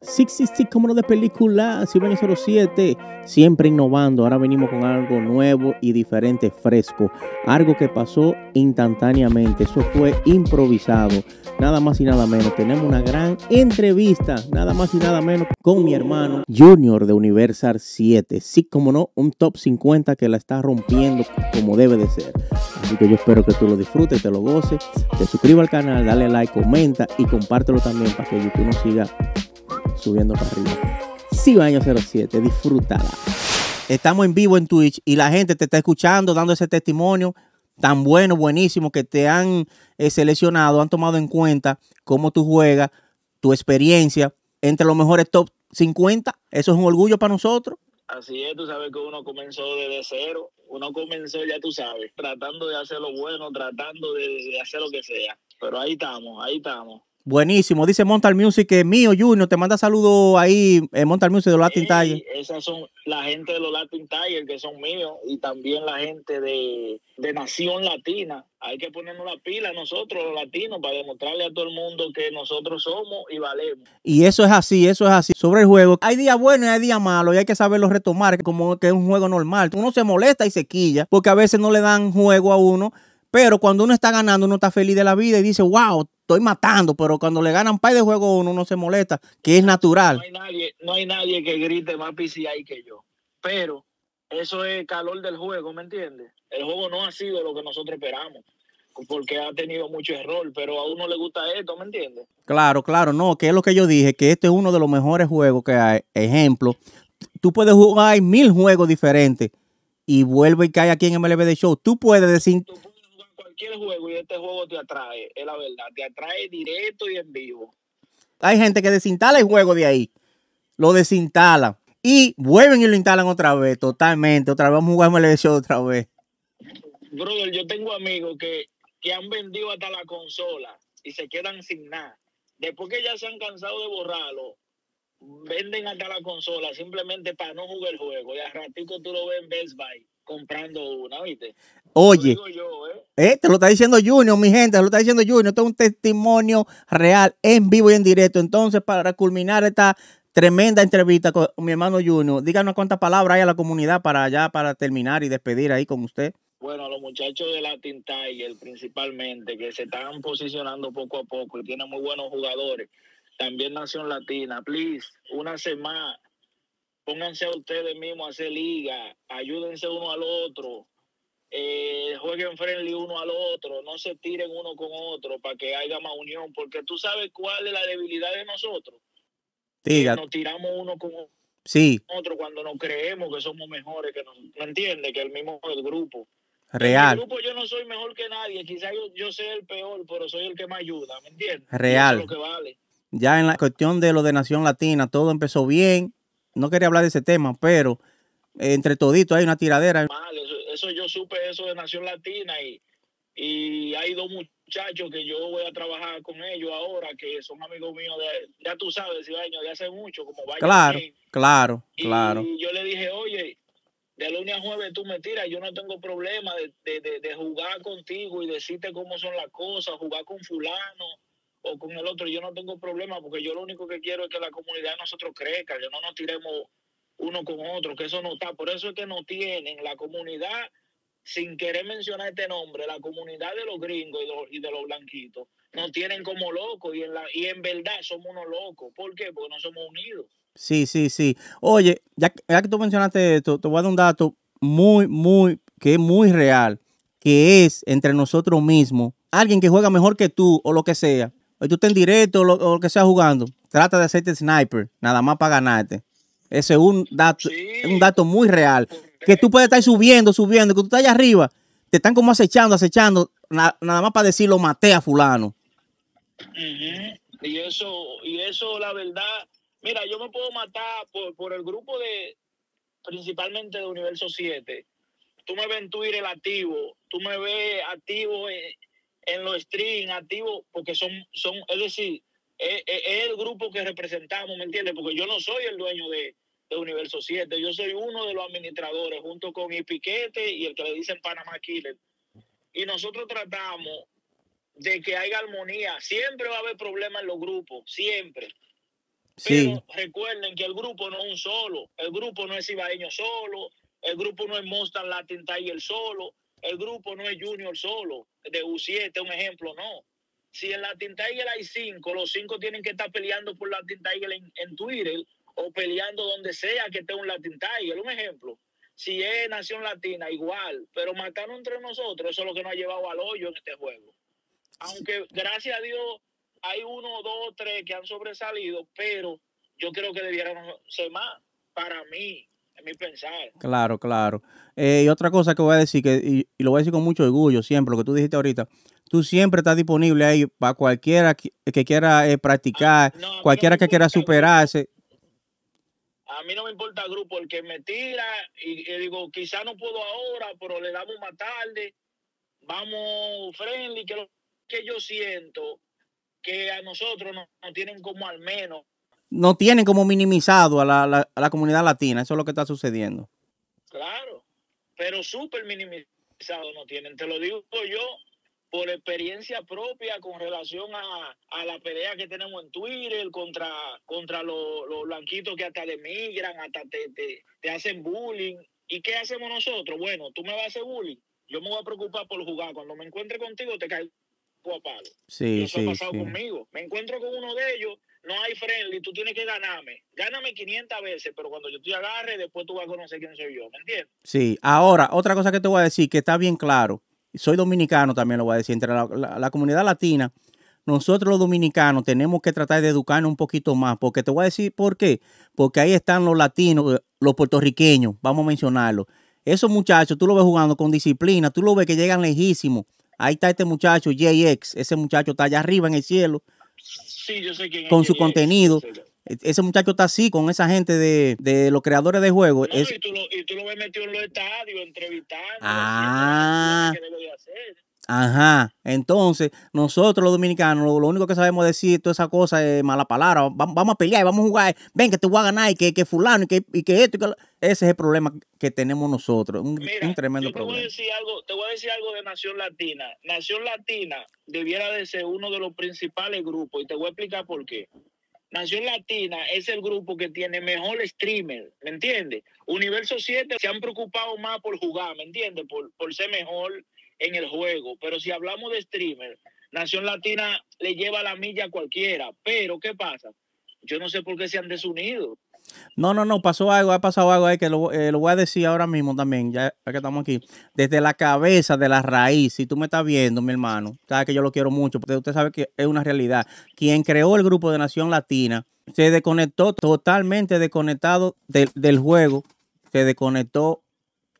66 como de película, Cibaño 07, siempre innovando. Ahora venimos con algo nuevo y diferente, fresco. Algo que pasó instantáneamente. Eso fue improvisado. Nada más y nada menos. Tenemos una gran entrevista, nada más y nada menos, con mi hermano Junior de Universal 7. Sí, como no, un top 50 que la está rompiendo como debe de ser. Así que yo espero que tú lo disfrutes, te lo goces. Te suscriba al canal, dale like, comenta y compártelo también para que YouTube nos siga subiendo para arriba. Cibaño 07, disfrútala. Estamos en vivo en Twitch y la gente te está escuchando, dando ese testimonio tan bueno, buenísimo, que te han eh, seleccionado, han tomado en cuenta cómo tú juegas, tu experiencia entre los mejores top 50. Eso es un orgullo para nosotros. Así es, tú sabes que uno comenzó desde cero, uno comenzó, ya tú sabes, tratando de hacer lo bueno, tratando de hacer lo que sea. Pero ahí estamos, ahí estamos. Buenísimo. Dice Montal Music que mío, Junior. Te manda saludos ahí, eh, Montal Music de los Latin Tiger. Esas son la gente de los Latin Tiger que son míos y también la gente de, de Nación Latina. Hay que ponernos la pila nosotros, los latinos, para demostrarle a todo el mundo que nosotros somos y valemos. Y eso es así, eso es así. Sobre el juego, hay días buenos y hay días malos y hay que saberlo retomar como que es un juego normal. Uno se molesta y se quilla porque a veces no le dan juego a uno. Pero cuando uno está ganando, uno está feliz de la vida y dice, wow, estoy matando. Pero cuando le ganan par de juego, uno no se molesta, que es natural. No hay nadie, no hay nadie que grite más PCI que yo. Pero eso es calor del juego, ¿me entiendes? El juego no ha sido lo que nosotros esperamos. Porque ha tenido mucho error, pero a uno le gusta esto, ¿me entiendes? Claro, claro, no, que es lo que yo dije, que este es uno de los mejores juegos que hay. Ejemplo, tú puedes jugar mil juegos diferentes y vuelve y cae aquí en MLB de Show. Tú puedes decir, Tú cualquier juego y este juego te atrae, es la verdad. Te atrae directo y en vivo. hay gente que desinstala el juego de ahí, lo desinstala y vuelven y lo instalan otra vez, totalmente. Otra vez vamos a jugar Show otra vez. Brother, yo tengo amigos que, que han vendido hasta la consola y se quedan sin nada. Después que ya se han cansado de borrarlo, venden hasta la consola simplemente para no jugar el juego. Y a ratico tú lo ves en Best Buy comprando una, ¿viste? Oye, ¿eh? eh, te lo está diciendo Junior, mi gente, te lo está diciendo Junior. Esto es un testimonio real, en vivo y en directo. Entonces, para culminar esta tremenda entrevista con mi hermano Junior, díganos cuántas palabras hay a la comunidad para allá, para terminar y despedir ahí con usted. Bueno, a los muchachos de Latin Tiger principalmente, que se están posicionando poco a poco y tienen muy buenos jugadores. También Nación Latina, please, una semana, pónganse a ustedes mismos a hacer liga, ayúdense uno al otro, eh, jueguen friendly uno al otro, no se tiren uno con otro para que haya más unión, porque tú sabes cuál es la debilidad de nosotros. Diga, Nos tiramos uno con sí, otro cuando nos creemos que somos mejores, que nos, ¿me entiendes? Que el mismo grupo. En real, grupo yo no soy mejor que nadie, quizás yo, yo soy el peor, pero soy el que me ayuda, ¿me entiendes? Real. Eso es lo que vale. ya en la cuestión de lo de Nación Latina, todo empezó bien. No quería hablar de ese tema, pero eh, entre todito hay una tiradera. Mal, eso, eso yo supe eso de Nación Latina y, y hay dos muchachos que yo voy a trabajar con ellos ahora, que son amigos míos de, ya tú sabes, Cibaño, de hace mucho, como vaya Claro, bien. claro, Y claro. yo le dije, oye, de lunes a jueves tú me tiras, yo no tengo problema de, de, de, de jugar contigo y decirte cómo son las cosas, jugar con fulano o con el otro, yo no tengo problema porque yo lo único que quiero es que la comunidad de nosotros crezca, que no nos tiremos uno con otro, que eso no está. Por eso es que no tienen la comunidad, sin querer mencionar este nombre, la comunidad de los gringos y, de los- y de los blanquitos, nos tienen como locos y en, la, y en verdad somos unos locos. ¿Por qué? Porque no somos unidos. Sí, sí, sí. Oye, ya, ya que tú mencionaste esto, te voy a dar un dato muy, muy, que es muy real, que es entre nosotros mismos, alguien que juega mejor que tú o lo que sea, o tú estás en directo o lo, o lo que sea jugando, trata de hacerte sniper, nada más para ganarte. Ese es un dato, Sí. un dato muy real. Que tú puedes estar subiendo, subiendo, que tú estás allá arriba, te están como acechando, acechando, na- nada más para decir lo maté a fulano. Y eso, y eso, la verdad, mira, yo me puedo matar por, por el grupo de, principalmente de Universo 7. Tú me ves en Twitter activo, tú me ves activo en, en los streams, activo, porque son, son, es decir, es, el grupo que representamos, ¿me entiendes? Porque yo no soy el dueño de, de Universo 7, yo soy uno de los administradores, junto con el Piquete y el que le dicen Panamá Killer. Y nosotros tratamos de que haya armonía. Siempre va a haber problemas en los grupos, siempre. Sí. Pero recuerden que el grupo no es un solo, el grupo no es Ibaeño solo, el grupo no es Mustang Latin Tiger solo, el grupo no es Junior solo, de U7, un ejemplo, no. Si en Latin Tiger hay cinco, los cinco tienen que estar peleando por Latin Tiger en, en Twitter o peleando donde sea que esté un Latin Tiger, un ejemplo. Si es Nación Latina, igual, pero matarnos entre nosotros, eso es lo que nos ha llevado al hoyo en este juego. Aunque gracias a Dios hay uno, dos, tres que han sobresalido, pero yo creo que debieran ser más para mí, en mi pensar. Claro, claro. Eh, y otra cosa que voy a decir, que, y, y lo voy a decir con mucho orgullo siempre, lo que tú dijiste ahorita, tú siempre estás disponible ahí para cualquiera que, que quiera eh, practicar, No, a mí no cualquiera que quiera superarse. A mí no me importa el grupo, el que me tira y, y digo, quizá no puedo ahora, pero le damos más tarde, vamos friendly, que lo que yo siento que a nosotros nos, nos tienen como al menos. No tienen como minimizado a la, la- a la comunidad latina, eso es lo que está sucediendo. Claro, pero súper minimizado no tienen. Te lo digo yo por experiencia propia con relación a, a la pelea que tenemos en Twitter contra, contra los, los blanquitos que hasta demigran, hasta te, te, te hacen bullying. ¿Y qué hacemos nosotros? Bueno, tú me vas a hacer bullying. Yo me voy a preocupar por jugar. Cuando me encuentre contigo, te caigo a palo. Y Sí, eso ha sí, pasado sí. conmigo. Me encuentro con uno de ellos, no hay friendly, tú tienes que ganarme. Gáname 500 veces, pero cuando yo te agarre, después tú vas a conocer quién soy yo, ¿me entiendes? Sí, ahora, otra cosa que te voy a decir, que está bien claro, soy dominicano también lo voy a decir, entre la, la- la comunidad latina, nosotros los dominicanos tenemos que tratar de educarnos un poquito más, porque te voy a decir por qué, porque ahí están los latinos, eh, los puertorriqueños, vamos a mencionarlo. Esos muchachos, tú lo ves jugando con disciplina, tú lo ves que llegan lejísimos. Ahí está este muchacho, JX, ese muchacho está allá arriba en el cielo, Sí, yo sé quién es. Con su contenido. yo sé. Ese muchacho está así con esa gente de, de los creadores de juegos. No, Es- y, tú lo, y tú lo ves metido en los estadios, entrevistando, Ah. haciendo debe hacer. Ajá, entonces nosotros los dominicanos lo, lo único que sabemos decir toda esa cosa es mala palabra, Va- vamos a pelear, vamos a jugar, ven que te voy a ganar y que, que fulano y que, y que esto y que lo- ese es el problema que tenemos nosotros, un, Mira, un tremendo yo te voy a problema. decir algo, te voy a decir algo de Nación Latina. Nación Latina debiera de ser uno de los principales grupos y te voy a explicar por qué. Nación Latina es el grupo que tiene mejor streamer, ¿me entiendes? Universo 7 se han preocupado más por jugar, ¿me entiendes? Por, por ser mejor en el juego. Pero si hablamos de streamer, Nación Latina le lleva la milla a cualquiera. Pero, ¿qué pasa? Yo no sé por qué se han desunido. No, no, no, pasó algo, ha pasado algo ahí que lo, eh, lo voy a decir ahora mismo también, ya, que estamos aquí. Desde la cabeza, de la raíz, si tú me estás viendo, mi hermano, sabes que yo lo quiero mucho, porque usted sabe que es una realidad. Quien creó el grupo de Nación Latina se desconectó totalmente desconectado del, juego, se desconectó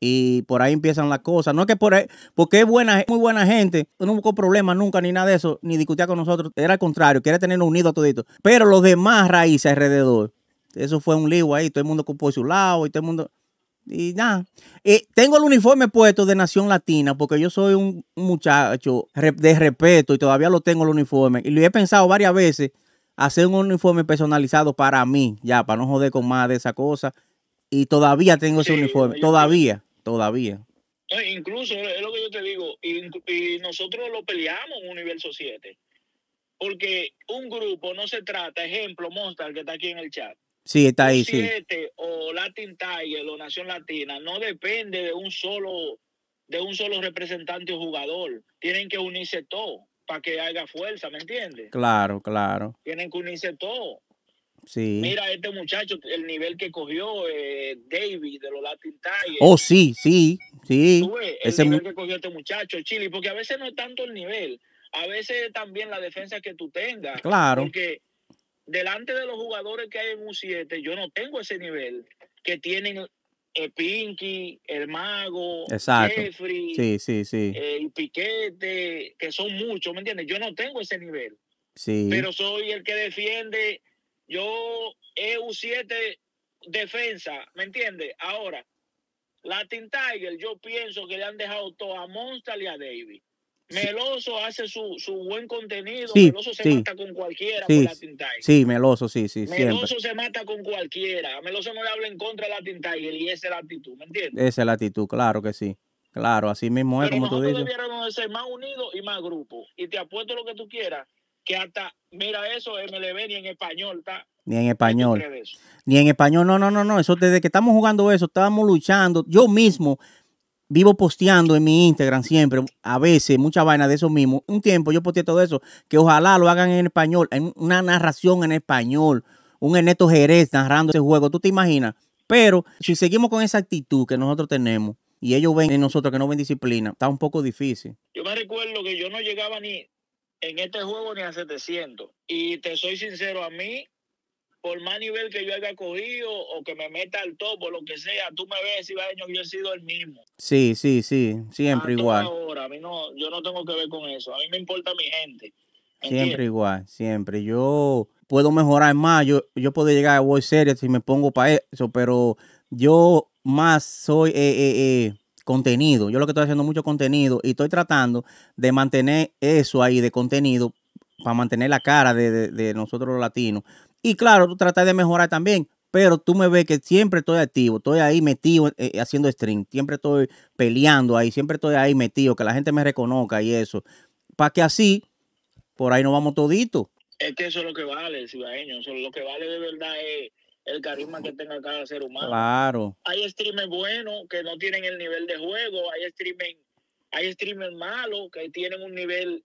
y por ahí empiezan las cosas. No es que por ahí, porque es buena, muy buena gente, no buscó problemas nunca ni nada de eso, ni discutía con nosotros, era al contrario, quiere tenernos unidos toditos. Pero los demás raíces alrededor, eso fue un lío ahí, todo el mundo por su lado y todo el mundo. Y nada. Eh, tengo el uniforme puesto de Nación Latina porque yo soy un muchacho de respeto y todavía lo tengo el uniforme. Y lo he pensado varias veces hacer un uniforme personalizado para mí, ya, para no joder con más de esa cosa. Y todavía tengo ese Sí, uniforme, todavía, todavía. No, incluso es lo que yo te digo, y, y nosotros lo peleamos en Universo 7. Porque un grupo no se trata, ejemplo, Monster, que está aquí en el chat. Sí, está ahí, sí. 7 o Latin Tiger o Nación Latina no depende de un solo de un solo representante o jugador. Tienen que unirse todos para que haga fuerza, ¿me entiendes? Claro, claro. Tienen que unirse todos. Sí. Mira este muchacho, el nivel que cogió eh, David de los Latin Tigers. Oh, sí, sí, sí. Tú ves el Ese nivel que cogió este muchacho, Chile, porque a veces no es tanto el nivel, a veces también la defensa que tú tengas. Claro. Porque delante de los jugadores que hay en U7, yo no tengo ese nivel que tienen el Pinky, el Mago, Exacto. Jeffrey, Sí, sí, sí. el Piquete, que son muchos, ¿me entiendes? Yo no tengo ese nivel, Sí. pero soy el que defiende. Yo EU7 defensa, ¿me entiendes? Ahora, Latin Tiger, yo pienso que le han dejado todo a Monster y a David. Meloso hace su, su buen contenido. Sí, Meloso se sí. mata con cualquiera Sí, por Latin Tiger. Sí, meloso, sí, sí, siempre. Meloso se mata con cualquiera. Meloso no le habla en contra de Latin Tiger y esa es la actitud, ¿me entiendes? Esa es la actitud, claro que sí. Claro, así mismo es Pero como tú dices. debiéramos ser más unidos y más grupos. Y te apuesto lo que tú quieras, que hasta, mira eso, MLB ni en español está. Ni en español. Ni en español, no, no, no, no. Eso desde que estamos jugando eso, estábamos luchando. Yo mismo vivo posteando en mi Instagram siempre, a veces, mucha vaina de eso mismo. Un tiempo yo posteé todo eso, que ojalá lo hagan en español, en una narración en español, un Ernesto Jerez narrando ese juego, tú te imaginas. Pero si seguimos con esa actitud que nosotros tenemos y ellos ven en nosotros que no ven disciplina, está un poco difícil. Yo me recuerdo que yo no llegaba ni en este juego ni a 700. Y te soy sincero, a mí por más nivel que yo haya cogido o que me meta al top o lo que sea, tú me ves, Ibaeño, yo he sido el mismo. Sí, sí, sí, siempre igual. Ahora, a mí no, yo no tengo que ver con eso. A mí me importa mi gente. Siempre igual, siempre. Yo puedo mejorar más, yo, yo puedo llegar a World Series si me pongo para eso, pero yo más soy eh, eh, eh, contenido. Yo lo que estoy haciendo mucho contenido y estoy tratando de mantener eso ahí de contenido para mantener la cara de, de nosotros los latinos. Y claro, tú tratas de mejorar también, pero tú me ves que siempre estoy activo, estoy ahí metido eh, eh, haciendo stream, siempre estoy peleando ahí, siempre estoy ahí metido, que la gente me reconozca y eso, para que así, por ahí nos vamos toditos. Es que eso es lo que vale, cibaeño, eso es lo que vale de verdad es el carisma que tenga cada ser humano. Claro. Hay streamers buenos que no tienen el nivel de juego, hay streamers, hay streamers malos que tienen un nivel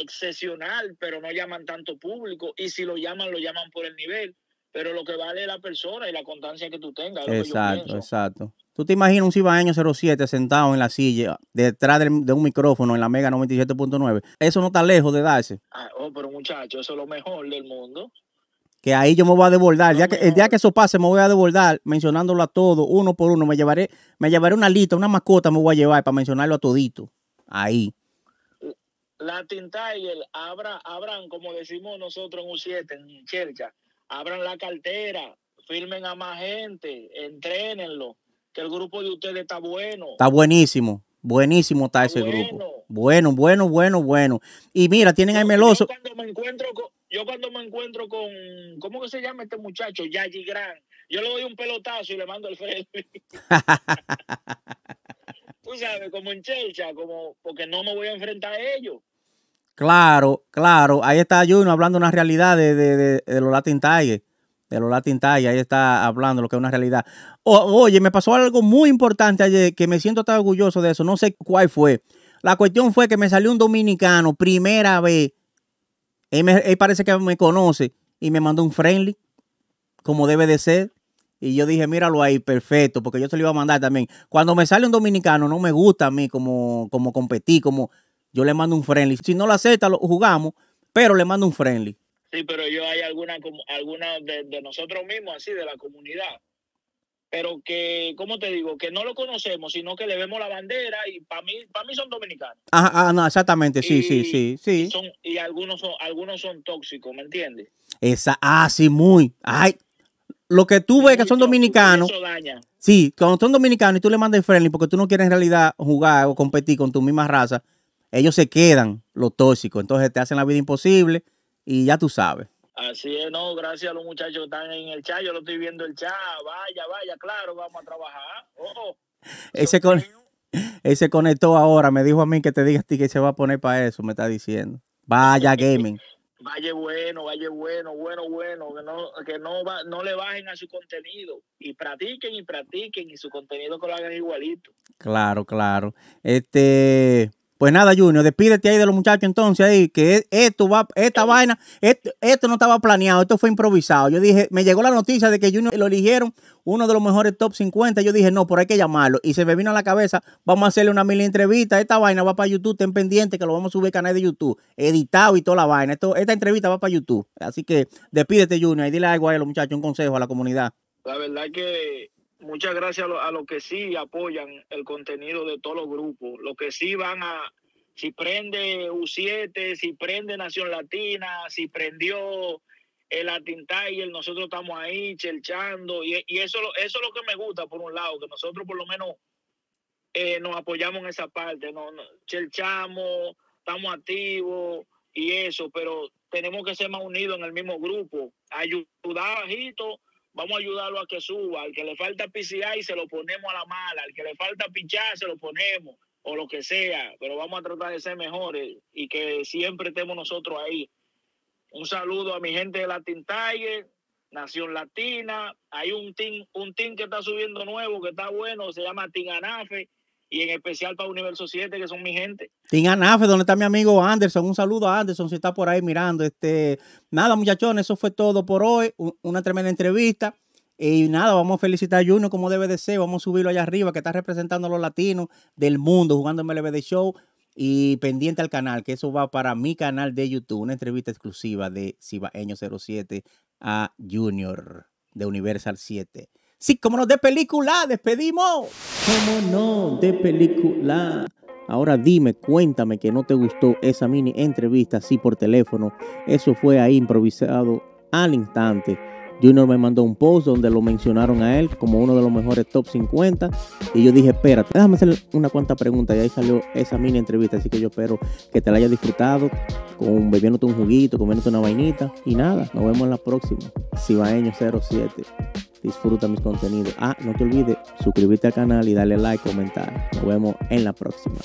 excepcional, pero no llaman tanto público. Y si lo llaman, lo llaman por el nivel. Pero lo que vale es la persona y la constancia que tú tengas. Exacto, exacto. ¿Tú te imaginas un cibaeño 07 sentado en la silla, detrás de, un micrófono en la Mega 97.9? Eso no está lejos de darse. Ah, oh, pero muchacho, eso es lo mejor del mundo. Que ahí yo me voy a desbordar. El día, que, el día que eso pase, me voy a desbordar mencionándolo a todo, uno por uno. Me llevaré, me llevaré una lista, una mascota me voy a llevar para mencionarlo a todito. Ahí. Latin Tiger, abran, abran, como decimos nosotros en U7, en Chercha, abran la cartera, firmen a más gente, entrénenlo, que el grupo de ustedes está bueno. Está buenísimo, buenísimo está, ese grupo. Bueno, bueno, bueno, bueno. Y mira, tienen a Meloso. Yo cuando me encuentro con, yo cuando me encuentro con, ¿cómo que se llama este muchacho? Yaji Gran. Yo le doy un pelotazo y le mando el frente. Tú sabes, como en Chercha, como, porque no me voy a enfrentar a ellos. Claro, claro. Ahí está Juno hablando una realidad de, de, de, los Latin Tigers. De los Latin Tigers. Ahí está hablando lo que es una realidad. oye, me pasó algo muy importante ayer que me siento tan orgulloso de eso. No sé cuál fue. La cuestión fue que me salió un dominicano, primera vez. Él, él parece que me conoce y me mandó un friendly, como debe de ser. Y yo dije, míralo ahí, perfecto, porque yo se lo iba a mandar también. Cuando me sale un dominicano, no me gusta a mí como, como competir, como yo le mando un friendly. Si no lo acepta, lo jugamos, pero le mando un friendly. Sí, pero yo hay alguna, alguna de, nosotros mismos, así, de la comunidad. Pero que, ¿cómo te digo? Que no lo conocemos, sino que le vemos la bandera y para mí, para mí son dominicanos. Ajá, ah, no, exactamente, sí, sí, sí, sí. Y, son, y algunos son, algunos son tóxicos, ¿me entiendes? Esa, ah, sí, muy. Ay, lo que tú ves que son dominicanos. Sí, cuando son dominicanos y tú le mandas friendly porque tú no quieres en realidad jugar o competir con tu misma raza, ellos se quedan los tóxicos, entonces te hacen la vida imposible y ya tú sabes. Así es, no, gracias a los muchachos que están en el chat, yo lo estoy viendo el chat, vaya, vaya, claro, vamos a trabajar. Oh, ese, con, ese conectó ahora, me dijo a mí que te diga a ti que se va a poner para eso, me está diciendo. Vaya gaming. vaya bueno, vaya bueno, bueno, bueno, que no, que no, va, no le bajen a su contenido y practiquen y practiquen y su contenido que lo hagan igualito. Claro, claro. Este, pues nada, Junior, despídete ahí de los muchachos entonces ahí, que esto va, esta vaina, esto, no estaba planeado, esto fue improvisado. Yo dije, me llegó la noticia de que Junior lo eligieron uno de los mejores top 50. Yo dije, no, por hay que llamarlo. Y se me vino a la cabeza, vamos a hacerle una mil entrevista. Esta vaina va para YouTube, ten pendiente que lo vamos a subir al canal de YouTube, editado y toda la vaina. Esto, esta entrevista va para YouTube. Así que despídete, Junior, y dile algo a los muchachos, un consejo a la comunidad. La verdad que muchas gracias a los que sí apoyan el contenido de todos los grupos, los que sí van a, si prende U7, si prende Nación Latina, si prendió el Latin Tiger, nosotros estamos ahí chelchando. Y, y, eso, eso es lo que me gusta por un lado, que nosotros por lo menos eh, nos apoyamos en esa parte, no, chelchamos, estamos activos y eso, pero tenemos que ser más unidos en el mismo grupo, ayudar bajito vamos a ayudarlo a que suba. Al que le falta PCI se lo ponemos a la mala. Al que le falta pichar se lo ponemos o lo que sea. Pero vamos a tratar de ser mejores y que siempre estemos nosotros ahí. Un saludo a mi gente de Latin Tiger, Nación Latina. Hay un team, un team que está subiendo nuevo, que está bueno, se llama Team Anafe y en especial para Universo 7, que son mi gente. Team Anafe, donde está mi amigo Anderson. Un saludo a Anderson si está por ahí mirando. Este, nada, muchachones, eso fue todo por hoy. Una tremenda entrevista. Y nada, vamos a felicitar a Junior como debe de ser. Vamos a subirlo allá arriba, que está representando a los latinos del mundo jugando en MLB Show. Y pendiente al canal, que eso va para mi canal de YouTube. Una entrevista exclusiva de Cibaeño 07 a Junior de Universal 7. Sí, como no, de película, despedimos. ¿Cómo no? De película. Ahora dime, cuéntame que no te gustó esa mini entrevista así por teléfono. Eso fue ahí improvisado al instante. Junior me mandó un post donde lo mencionaron a él como uno de los mejores top 50. Y yo dije, espérate, déjame hacer una cuanta pregunta. Y ahí salió esa mini entrevista. Así que yo espero que te la hayas disfrutado, con bebiéndote un juguito, comiéndote una vainita. Y nada, nos vemos en la próxima. Cibaeño 07. Disfruta mis contenidos. Ah, no te olvides suscribirte al canal y darle like, comentar. Nos vemos en la próxima.